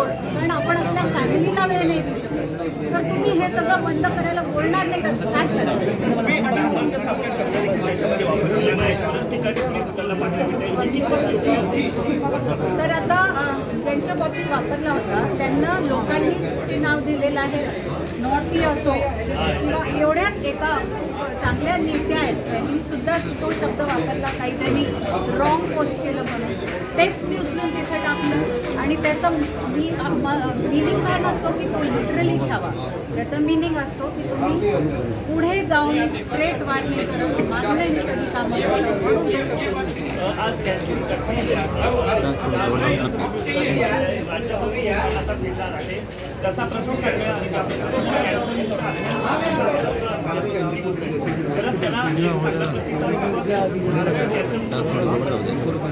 गोष्ट. कारण आपण आपल्या फॅमिलीला वेळ नाही देऊ शकत. तर तुम्ही हे सगळं बंद करायला बोलणार नाही का? काय होती? तर आता ज्यांच्या बाबतीत वापरला होता त्यांना लोकांनीच ते नाव दिलेलं आहे. नॉटी असो किंवा एवढ्यात एका चांगल्या नेत्या आहेत त्यांनी सुद्धा तो शब्द वापरला. काही त्यांनी रॉंग पोस्ट केलं म्हणून. टेक्स्ट मी उचलून तिथे टाकलं. आणि त्याचा मी मिनिंग काय नसतो की तो लिटरली घ्यावा. त्याचा मिनिंग असतो की तुम्ही पुढे जाऊन स्ट्रेट वाढणी करत मागण्याची सगळी कामं तो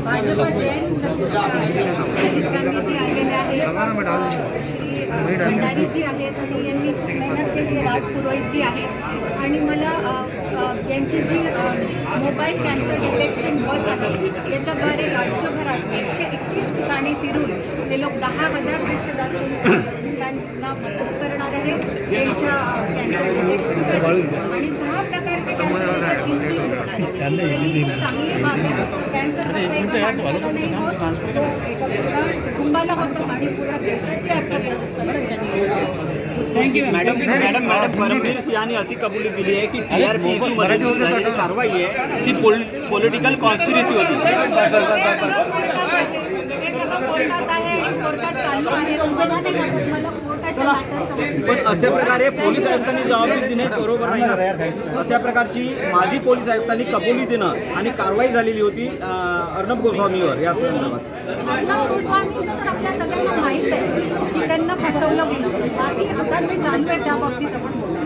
भाजप जैन भंडारी जी आहेत आणि यांनी खूप मेहनत केली राज पुरोहित जी आहे आणि मला यांची जी मोबाईल कॅन्सर डिटेक्शन बस आहे याच्याद्वारे राज्यभरात एकशे एकतीस ठिकाणी फिरून ते लोक दहा हजारपेक्षा जास्त लोकांना मदत करणार आहे त्यांच्या कॅन्सर डिटेक्शन आणि सहा प्रकारचे कॅन्सर त्याच्यात होणार आहे ही खूप चांगली बाब आहे. कॅन्सर फक्त एका माणसाला नाही होत तो एका पुरा कुटुंबाला होतो आणि पुरा देशाची अर्थव्यवस्था thank you madam madam madam Fadnavis यांनी अशी कबुली दिली आहे की टीआरपीसी मध्ये जी झालेली कारवाई आहे ती पॉलिटिकल कॉन्स्पिरसी होती. हे सगळं कोर्टात आहे आणि कोर्टात चालू आहे. तुम्हाला नाही वाटत मला कोर्टाच्या लाटासमोर पण अशा प्रकारे पोलीस आयुक्तांनी जबाबदारी देणे बरोबर नाही. अशा प्रकारची माजी पोलीस आयुक्तांनी कबुली देणं आणि कारवाई झालेली होती अर्णब गोस्वामीवर या संदर्भात. अर्णब गोस्वामीचं तर आपल्या सगळ्यांना माहीत आहे. की त्यांना फसवलं गेलं बाकी आता जे चालू आहे त्या बाबतीत आपण बोलू.